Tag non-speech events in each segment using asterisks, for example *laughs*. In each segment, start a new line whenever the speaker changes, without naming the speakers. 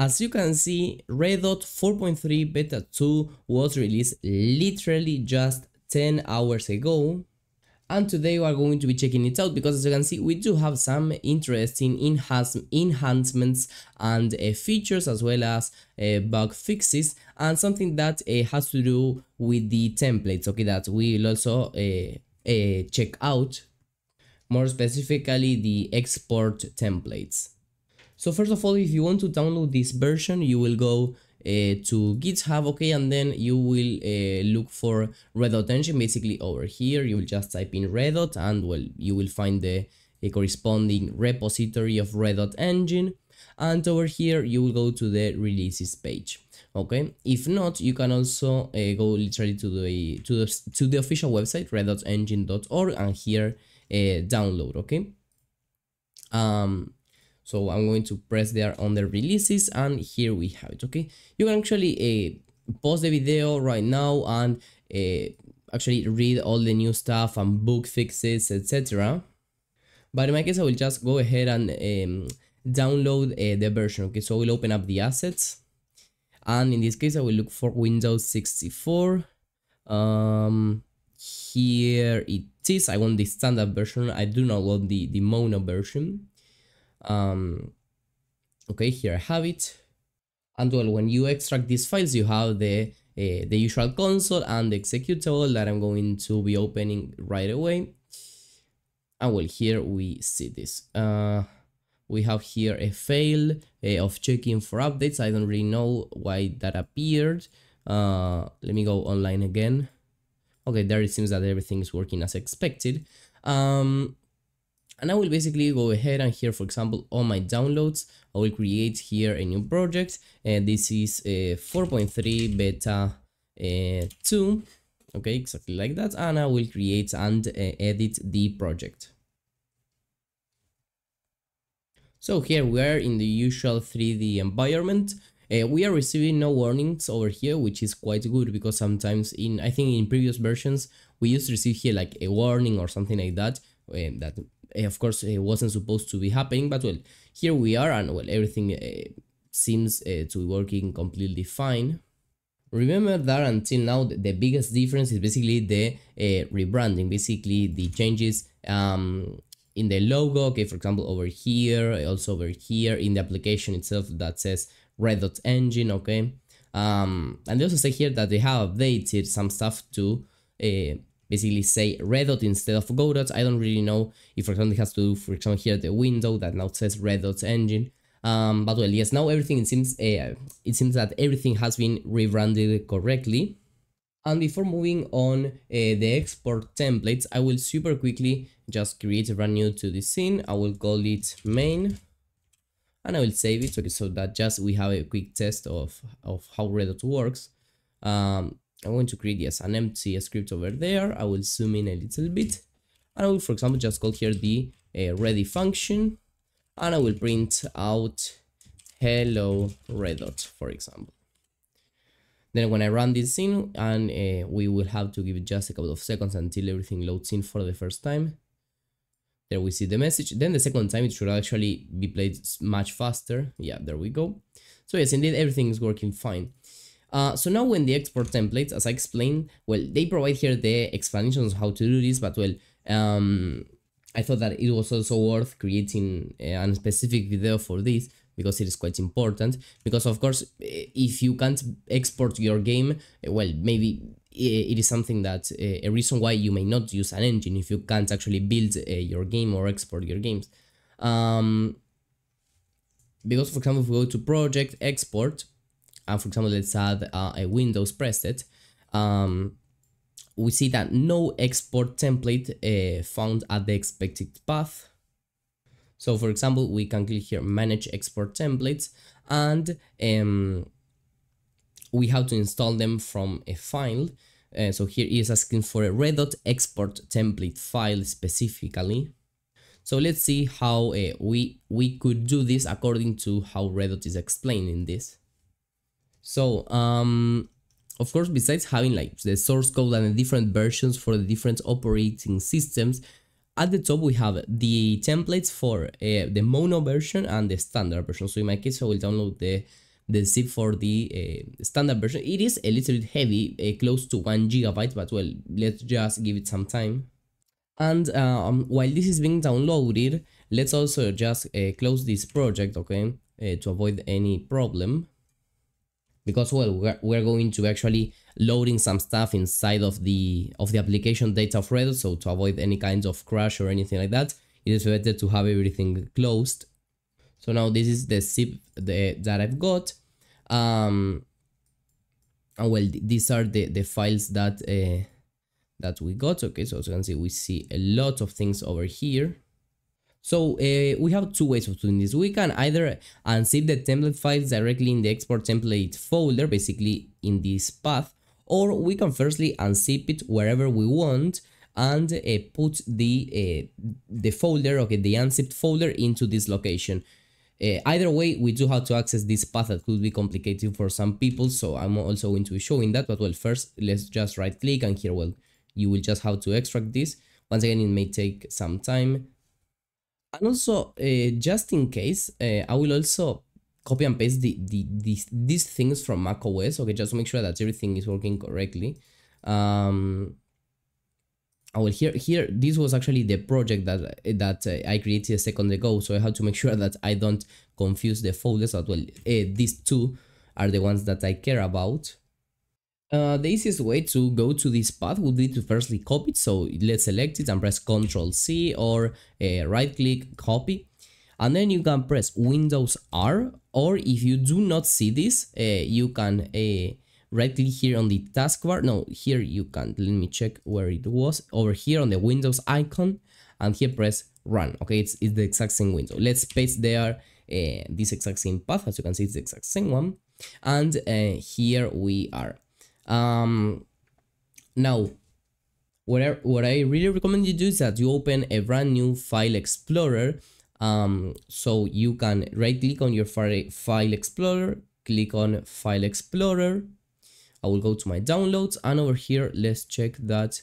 As you can see, Redot 4.3 Beta 2 was released literally just 10 hours ago. And today we are going to be checking it out because as you can see we do have some interesting enhance enhancements and uh, features as well as uh, bug fixes and something that uh, has to do with the templates okay that we will also check out. More specifically the export templates so first of all if you want to download this version you will go uh, to github okay and then you will uh, look for redot engine basically over here you will just type in redot and well you will find the corresponding repository of redot engine and over here you will go to the releases page okay? If not you can also uh, go literally to the to the to the official website redotengine.org and here uh, download okay? Um so i'm going to press there on the releases and here we have it okay? You can actually uh, pause the video right now and uh, actually read all the new stuff and book fixes etc but in my case i will just go ahead and um, download uh, the version okay? So we'll open up the assets. And in this case i will look for windows 64 um here it is. I want the standard version. I do not want the the mono version um, okay here I have it. And well when you extract these files you have the uh, the usual console and the executable that I'm going to be opening right away. And well here we see this. Uh, we have here a fail uh, of checking for updates. I don't really know why that appeared. Uh, let me go online again. Okay there it seems that everything is working as expected. Um, and I will basically go ahead and here for example on my downloads I will create here a new project and this is a 4.3 beta uh, 2 okay exactly like that. And I will create and uh, edit the project. So here we are in the usual 3D environment. Uh, we are receiving no warnings over here which is quite good because sometimes in I think in previous versions we used to receive here like a warning or something like that uh, that of course it wasn't supposed to be happening but well here we are and well everything uh, seems to be working completely fine. Remember that until now the biggest difference is basically the uh, rebranding basically the changes um, in the logo okay for example over here also over here in the application itself that says Redot engine okay? Um, and they also say here that they have updated some stuff to uh, basically say Redot instead of go Godot. I don't really know if for example it has to do, for example, here the window that now says Redot engine. Um, but well, yes, now everything it seems uh, it seems that everything has been rebranded correctly. And before moving on uh, the export templates, I will super quickly just create a brand new to the scene. I will call it main and I will save it okay, so that just we have a quick test of, of how Redot works. Um, I'm going to create yes an empty script over there. I will zoom in a little bit and I will for example just call here the uh, ready function and I will print out hello redot for example. Then when I run this in and uh, we will have to give it just a couple of seconds until everything loads in for the first time. There we see the message. Then the second time it should actually be played much faster. Yeah, there we go. So yes, indeed everything is working fine. Uh, so now when the export templates, as I explained, well, they provide here the explanations how to do this, but well, um, I thought that it was also worth creating a specific video for this because it is quite important. Because of course if you can't export your game well maybe it is something that a reason why you may not use an engine if you can't actually build your game or export your games. Um, because for example if we go to project export and for example, let's add uh, a Windows preset, um, we see that no export template uh, found at the expected path. So for example, we can click here, manage export templates, and um, we have to install them from a file. Uh, so here is asking for a Redot export template file specifically. So let's see how uh, we, we could do this according to how Redot is explaining this. So, um, of course, besides having like the source code and the different versions for the different operating systems, at the top we have the templates for uh, the mono version and the standard version. So in my case, I will download the the zip for the uh, standard version. It is a little bit heavy, uh, close to one gigabyte, but well, let's just give it some time. And um, while this is being downloaded, let's also just uh, close this project, okay, uh, to avoid any problem. Because well, we're, we're going to actually loading some stuff inside of the of the application data of Redot, so to avoid any kinds of crash or anything like that, it is better to have everything closed. So now this is the zip the, that I've got. Um, and well, these are the, the files that uh, that we got. Okay, so as you can see, we see a lot of things over here. So uh, we have two ways of doing this. We can either unzip the template files directly in the export template folder, basically in this path, or we can firstly unzip it wherever we want and uh, put the uh, the folder, okay, the unzipped folder into this location. Either way, we do have to access this path that could be complicated for some people, so I'm also going to be showing that, but well, first, let's just right click and here, well, you will just have to extract this. Once again, it may take some time. And also, uh, just in case, uh, I will also copy and paste the, the, these, these things from macOS, okay, just to make sure that everything is working correctly. Um, I will here here this was actually the project that that uh, I created a second ago so I have to make sure that I don't confuse the folders as well uh, these two are the ones that I care about uh, the easiest way to go to this path would be to firstly copy it. So let's select it and press Ctrl C or uh, right click copy. And then you can press Windows R or if you do not see this, uh, you can uh, right click here on the taskbar. No, here you can, let me check where it was. Over here on the Windows icon and here press run. Okay, it's, it's the exact same window. Let's paste there uh, this exact same path. As you can see, it's the exact same one. And uh, here we are. Um, now, what I, what I really recommend you do is that you open a brand new file explorer. Um, so you can right click on your file explorer, click on file explorer. I will go to my downloads and over here, let's check that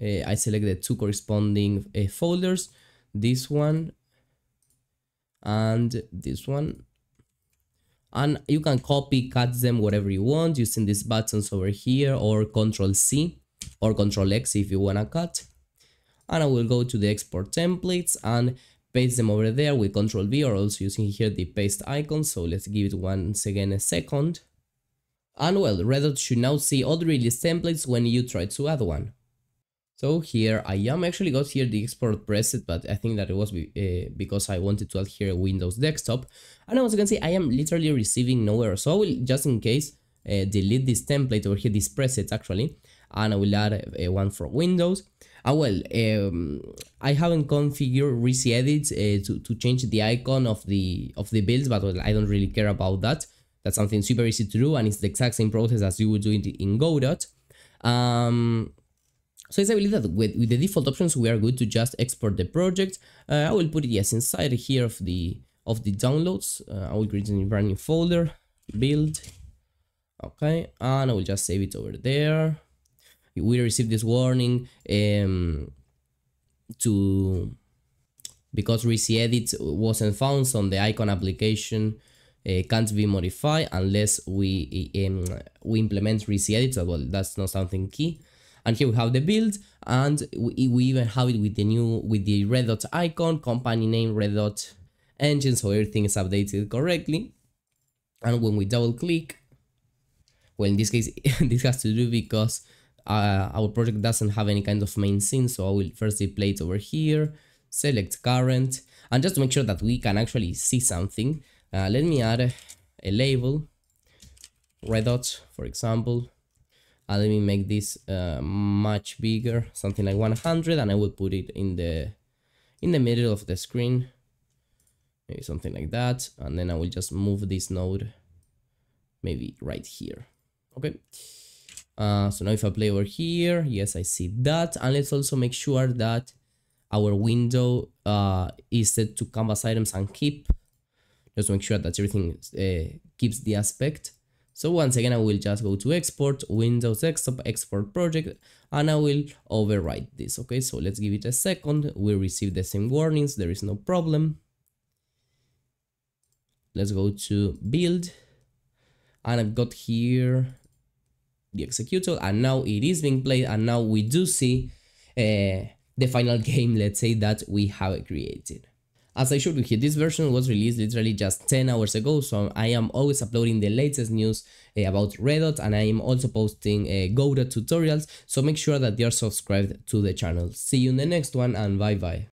uh, I select the two corresponding uh, folders, this one and this one and you can copy cut them whatever you want using these buttons over here or control C or control X if you wanna cut. And I will go to the export templates and paste them over there with control V or also using here the paste icon. So let's give it once again a second. And well Redot should now see all the release templates when you try to add one so here I am actually got here the export preset, but I think that it was uh, because I wanted to add here a Windows desktop. And as you can see, I am literally receiving no error. So I will just in case uh, delete this template over here, this preset actually, and I will add uh, one for Windows. Ah, well, um, I haven't configured rcedit uh, to, to change the icon of the of the builds, but well, I don't really care about that. That's something super easy to do, and it's the exact same process as you would do it in Godot. Um, so it's I believe that with, with the default options, we are good to just export the project. Uh, I will put it, yes, inside here of the of the downloads. Uh, I will create a brand new folder, build, okay, and I will just save it over there. We received this warning um, to because rcedit wasn't found on the icon application uh, can't be modified unless we um, we implement rcedit. So well, that's not something key and here we have the build and we, we even have it with the new with the Redot icon company name Redot engine so everything is updated correctly. And when we double click well in this case *laughs* this has to do because uh, our project doesn't have any kind of main scene so I will first play it over here select current and just to make sure that we can actually see something uh, let me add a, a label Redot for example uh, let me make this uh, much bigger something like 100 and I will put it in the in the middle of the screen. Maybe something like that and then I will just move this node maybe right here. Okay. Uh, so now if I play over here yes I see that. And let's also make sure that our window uh, is set to canvas items and keep just make sure that everything uh, keeps the aspect so once again, I will just go to export, Windows Desktop, export project, and I will overwrite this. Okay, so let's give it a second. We receive the same warnings, there is no problem. Let's go to build. and I've got here the executor and now it is being played and now we do see uh, the final *laughs* game let's say that we have created. As I showed you here, this version was released literally just 10 hours ago, so I am always uploading the latest news uh, about Redot and I am also posting uh, Godot tutorials, so make sure that you are subscribed to the channel. See you in the next one and bye bye.